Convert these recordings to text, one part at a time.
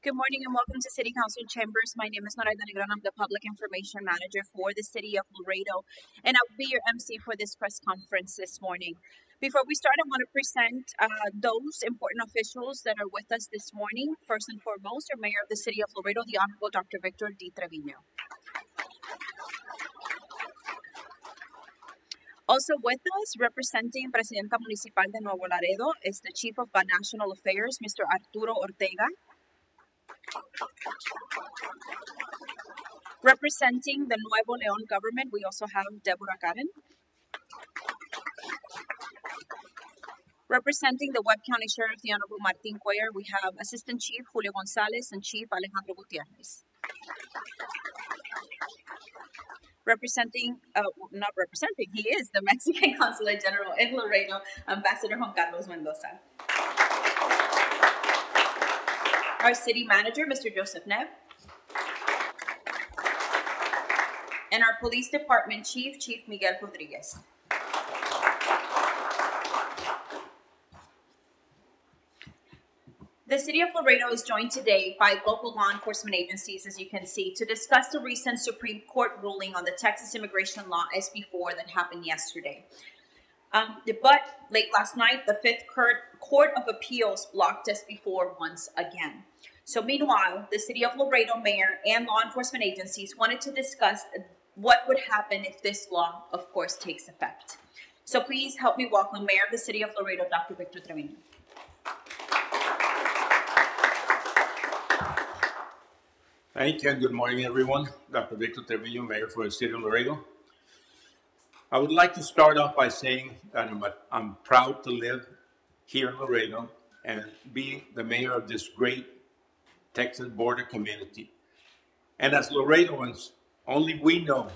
Good morning and welcome to City Council Chambers. My name is Noraida Negron. I'm the Public Information Manager for the City of Laredo, and I'll be your MC for this press conference this morning. Before we start, I want to present uh, those important officials that are with us this morning. First and foremost, our Mayor of the City of Laredo, the Honorable Dr. Victor D. Trevino. Also with us, representing Presidenta Municipal de Nuevo Laredo, is the Chief of National Affairs, Mr. Arturo Ortega. Representing the Nuevo León government, we also have Deborah Karen. Representing the Webb County Sheriff, the Honorable Martin Cuellar, we have Assistant Chief Julio Gonzalez and Chief Alejandro Gutierrez representing, uh, not representing, he is the Mexican Consulate General in Laredo, Ambassador Juan Carlos Mendoza. Our city manager, Mr. Joseph Neeb. And our police department chief, Chief Miguel Rodriguez. The City of Laredo is joined today by local law enforcement agencies, as you can see, to discuss the recent Supreme Court ruling on the Texas immigration law SB4 that happened yesterday. Um, but late last night, the Fifth Court of Appeals blocked SB4 once again. So, meanwhile, the City of Laredo mayor and law enforcement agencies wanted to discuss what would happen if this law, of course, takes effect. So, please help me welcome Mayor of the City of Laredo, Dr. Victor Trevino. Thank you and good morning, everyone. Dr. Victor Trevino, Mayor for the City of Laredo. I would like to start off by saying that I'm, I'm proud to live here in Laredo and be the mayor of this great Texas border community. And as Laredoans, only we know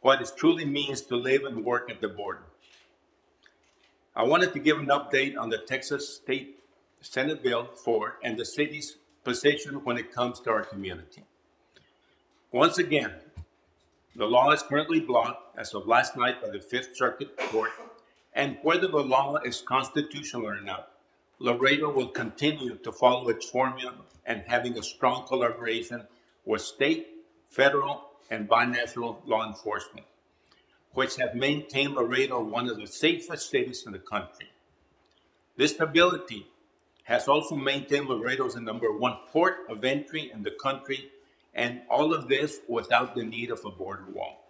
what it truly means to live and work at the border. I wanted to give an update on the Texas State Senate Bill 4 and the city's position when it comes to our community. Once again, the law is currently blocked as of last night by the Fifth Circuit Court, and whether the law is constitutional or not, Laredo will continue to follow its formula and having a strong collaboration with state, federal, and binational law enforcement, which have maintained Laredo one of the safest cities in the country. This stability has also maintained Laredo as the number one port of entry in the country, and all of this without the need of a border wall.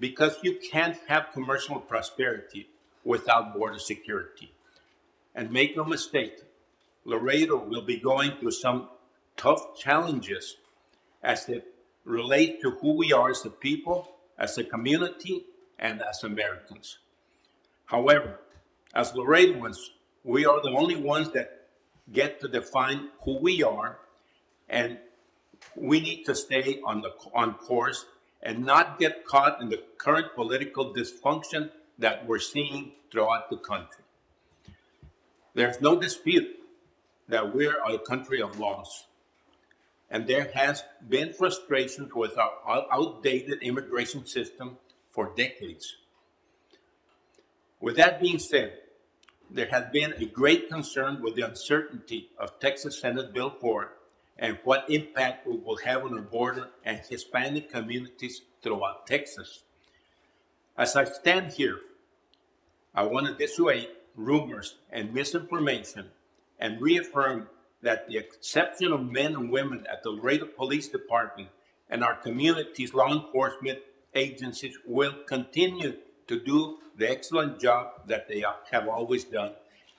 Because you can't have commercial prosperity without border security. And make no mistake, Laredo will be going through some tough challenges as it relates to who we are as a people, as a community, and as Americans. However, as Laredoans, we are the only ones that get to define who we are, and we need to stay on the on course and not get caught in the current political dysfunction that we're seeing throughout the country. There's no dispute that we're a country of laws. And there has been frustrations with our outdated immigration system for decades. With that being said, there has been a great concern with the uncertainty of Texas Senate Bill 4 and what impact it will have on our border and Hispanic communities throughout Texas. As I stand here, I want to dissuade rumors and misinformation and reaffirm that the exception of men and women at the Laredo Police Department and our community's law enforcement agencies will continue to do the excellent job that they have always done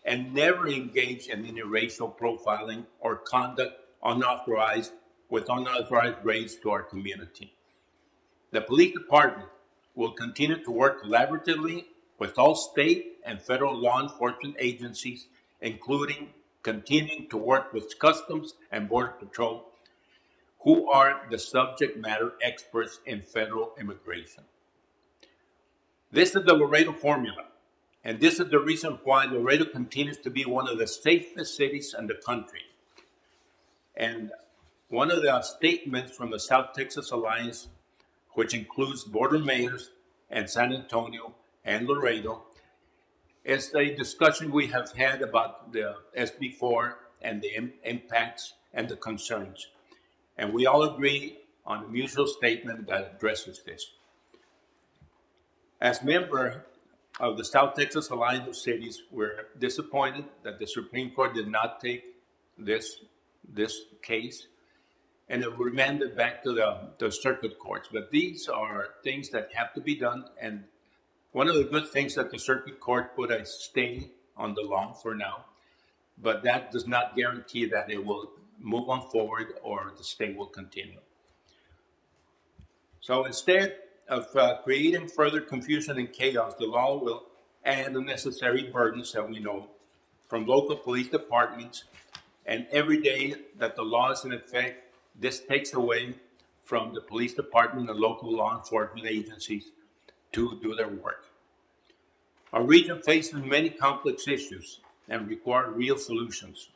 and never engage in any racial profiling or conduct unauthorized with unauthorized raids to our community. The police department will continue to work collaboratively with all state and federal law enforcement agencies, including continuing to work with Customs and Border Patrol, who are the subject matter experts in federal immigration. This is the Laredo formula. And this is the reason why Laredo continues to be one of the safest cities in the country. And one of the statements from the South Texas Alliance, which includes border mayors and San Antonio and Laredo, is a discussion we have had about the SB4 and the Im- impacts and the concerns. And we all agree on a mutual statement that addresses this. As member of the South Texas Alliance of Cities, we're disappointed that the Supreme Court did not take this, this case and it remanded back to the, the circuit courts. But these are things that have to be done. And one of the good things that the circuit court put a stay on the law for now, but that does not guarantee that it will move on forward or the stay will continue. So instead of uh, creating further confusion and chaos, the law will add the necessary burdens that we know from local police departments. And every day that the law is in effect, this takes away from the police department and local law enforcement agencies to do their work. Our region faces many complex issues and require real solutions.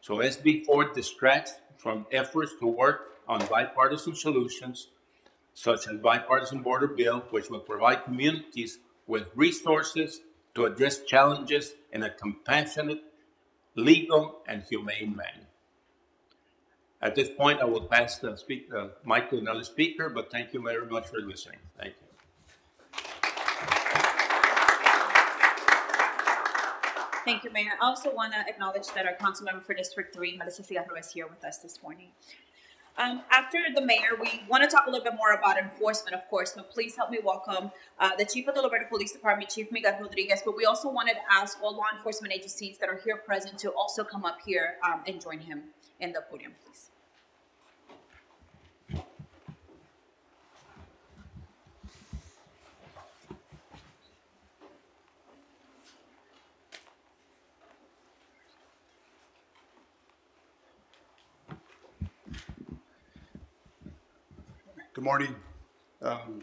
So SB 4 distracts from efforts to work on bipartisan solutions, such as bipartisan border bill, which will provide communities with resources to address challenges in a compassionate, legal, and humane manner. At this point, I will pass the speak, the mic to another speaker, but thank you very much for listening. Thank you. Thank you, Mayor. I also want to acknowledge that our council member for District 3, Melissa Cigarroa, is here with us this morning. Um, after the mayor, we want to talk a little bit more about enforcement, of course. So please help me welcome uh, the chief of the Roberta Police Department, Chief Miguel Rodriguez. But we also wanted to ask all law enforcement agencies that are here present to also come up here um, and join him in the podium, please. Good morning. Um,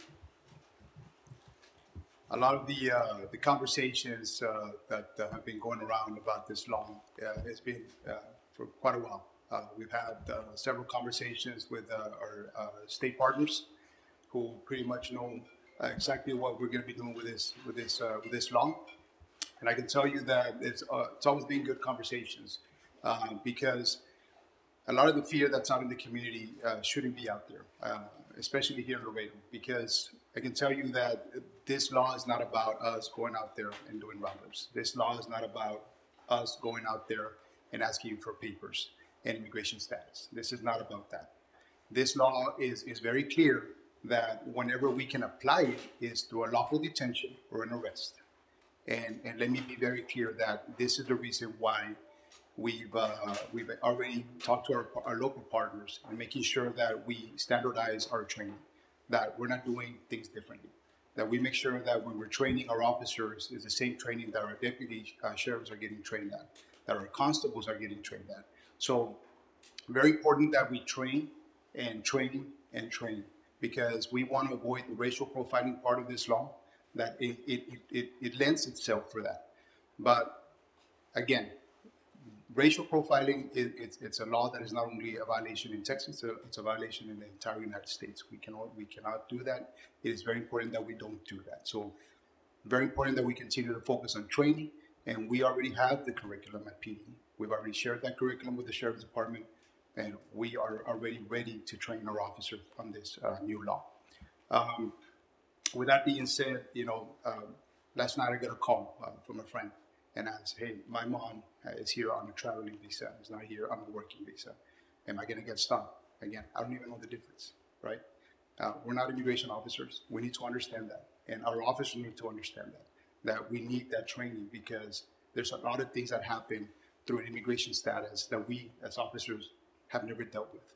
a lot of the uh, the conversations uh, that uh, have been going around about this law uh, has been uh, for quite a while. Uh, we've had several conversations with our state partners, who pretty much know exactly what we're going to be doing with this with this with this law. And I can tell you that it's it's always been good conversations because a lot of the fear that's out in the community shouldn't be out there especially here in Laredo, because I can tell you that this law is not about us going out there and doing roundups. This law is not about us going out there and asking for papers and immigration status. This is not about that. This law is, is very clear that whenever we can apply it is through a lawful detention or an arrest. And, and let me be very clear that this is the reason why We've, uh, we've already talked to our, our local partners and making sure that we standardize our training, that we're not doing things differently, that we make sure that when we're training our officers is the same training that our deputy uh, sheriffs are getting trained at, that our constables are getting trained at. So very important that we train and train and train because we want to avoid the racial profiling part of this law, that it, it, it, it lends itself for that. But again, racial profiling is it's, it's a law that is not only a violation in Texas, it's a, it's a violation in the entire United States. We cannot we cannot do that. It is very important that we don't do that. So very important that we continue to focus on training, and we already have the curriculum at PD. We've already shared that curriculum with the sheriff's department, and we are already ready to train our officers on this uh, new law. Um, with that being said, you know, uh, last night I got a call uh, from a friend and ask, hey, my mom is here on a traveling visa, is not here on a working visa. Am I going to get stopped? Again, I don't even know the difference, right? Uh, we're not immigration officers. We need to understand that. And our officers need to understand that, that we need that training because there's a lot of things that happen through an immigration status that we as officers have never dealt with.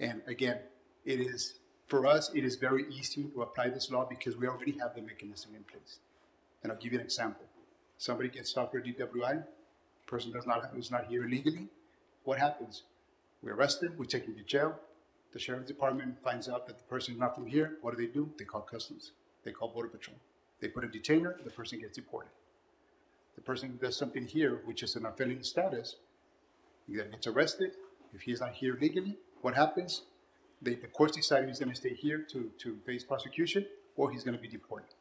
And again, it is, for us, it is very easy to apply this law because we already have the mechanism in place. And I'll give you an example somebody gets stopped for DWI, person does not is not here illegally, what happens? We arrest them, we take them to jail. The sheriff's department finds out that the person is not from here. What do they do? They call customs. They call border patrol. They put a detainer. The person gets deported. The person does something here, which is an felony status, either gets arrested. If he's not here legally, what happens? They, the court decides he's going to stay here to, to face prosecution, or he's going to be deported.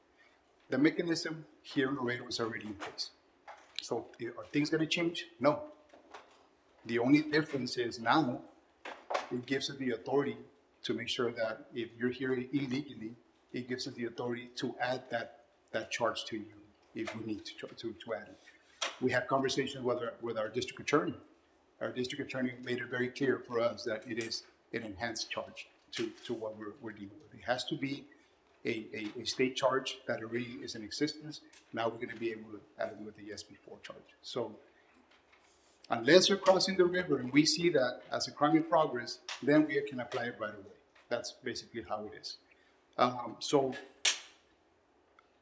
The mechanism here in Laredo is already in place. So eh, are things going to change? No. The only difference is now it gives us the authority to make sure that if you're here illegally, it gives us the authority to add that, that charge to you if we need to, to, to add it. We had conversations with our, with our district attorney. Our district attorney made it very clear for us that it is an enhanced charge to, to what we're, we're dealing with. It has to be a, a, a state charge that already is in existence. Now we're gonna be able to add it with the SB four charge. So unless you're crossing the river and we see that as a crime in progress, then we can apply it right away. That's basically how it is. Um, so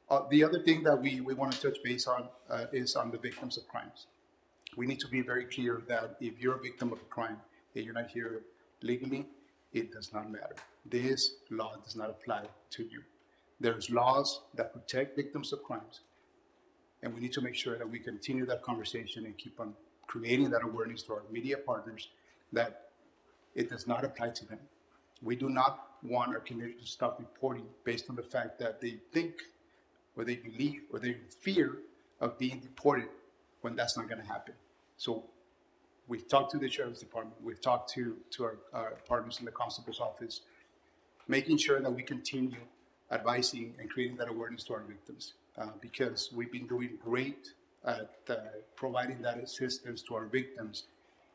uh, the other thing that we, we want to touch base on uh, is on the victims of crimes. We need to be very clear that if you're a victim of a crime and you're not here legally, it does not matter. This law does not apply to you. There's laws that protect victims of crimes, and we need to make sure that we continue that conversation and keep on creating that awareness to our media partners that it does not apply to them. We do not want our community to stop reporting based on the fact that they think or they believe or they fear of being deported when that's not going to happen. So we've talked to the sheriff's department, we've talked to, to our, our partners in the constable's office, making sure that we continue advising and creating that awareness to our victims uh, because we've been doing great at uh, providing that assistance to our victims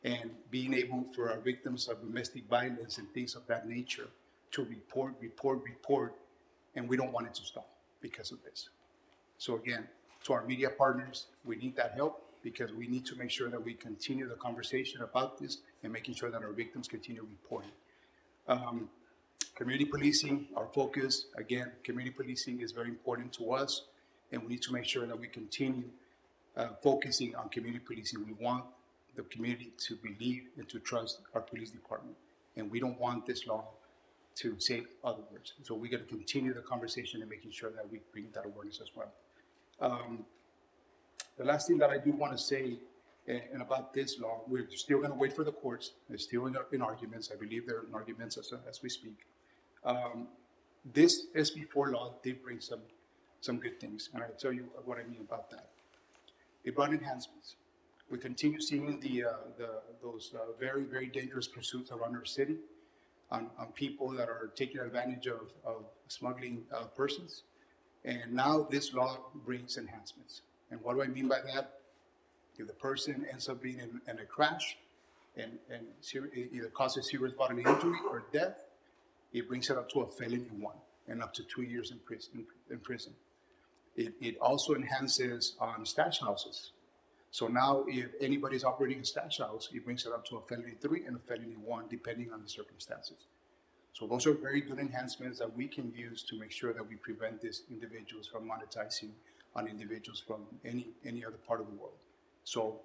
and being able for our victims of domestic violence and things of that nature to report, report, report, and we don't want it to stop because of this. So again, to our media partners, we need that help because we need to make sure that we continue the conversation about this and making sure that our victims continue reporting. Um, community policing, our focus, again, community policing is very important to us, and we need to make sure that we continue uh, focusing on community policing. We want the community to believe and to trust our police department, and we don't want this law to say other words. So we're going to continue the conversation and making sure that we bring that awareness as well. Um, the last thing that I do want to say eh, and about this law, we're still going to wait for the courts. They're still in, in arguments. I believe they're in arguments as, as we speak. Um, this SB4 law did bring some some good things, and I'll tell you what I mean about that. It brought enhancements. We continue seeing the, uh, the those uh, very very dangerous pursuits around our city on, on people that are taking advantage of, of smuggling uh, persons. And now this law brings enhancements. And what do I mean by that? If the person ends up being in, in a crash and, and either causes serious bodily injury or death, it brings it up to a felony one and up to two years in prison. In prison. It, it also enhances on stash houses. So now if anybody's operating a stash house, it brings it up to a felony three and a felony one, depending on the circumstances. So those are very good enhancements that we can use to make sure that we prevent these individuals from monetizing on individuals from any, any other part of the world. So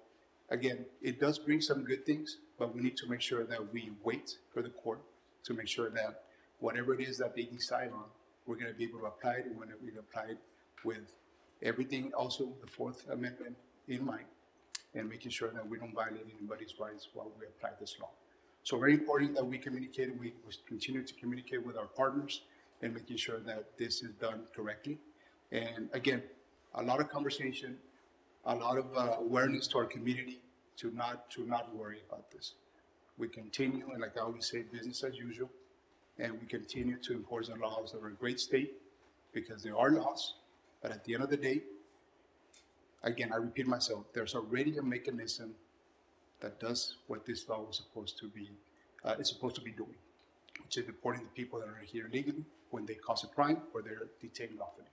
again, it does bring some good things, but we need to make sure that we wait for the court to make sure that whatever it is that they decide on, we're going to be able to apply it and when we apply it with everything, also the Fourth Amendment in mind, and making sure that we don't violate anybody's rights while we apply this law. So very important that we communicate, we, we continue to communicate with our partners and making sure that this is done correctly. And again, a lot of conversation, a lot of uh, awareness to our community to not to not worry about this. We continue, and like I always say, business as usual, and we continue to enforce the laws of our great state because there are laws, but at the end of the day, again, I repeat myself, there's already a mechanism that does what this law was supposed to be, uh, is supposed to be doing, which is deporting the people that are here legally when they cause a crime or they're detained lawfully.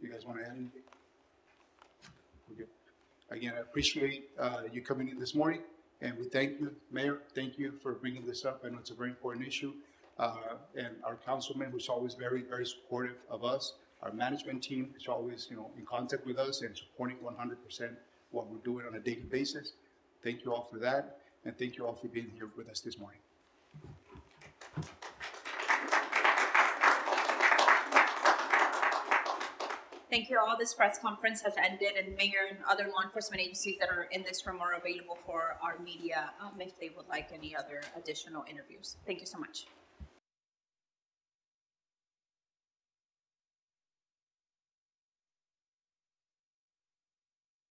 You guys want to add anything? Okay. Again, I appreciate uh, you coming in this morning, and we thank you, Mayor. Thank you for bringing this up. I know it's a very important issue, uh, and our councilman, who's always very, very supportive of us. Our management team is always, you know, in contact with us and supporting 100% what we're doing on a daily basis. Thank you all for that, and thank you all for being here with us this morning. Thank you all. This press conference has ended, and mayor and other law enforcement agencies that are in this room are available for our media um, if they would like any other additional interviews. Thank you so much.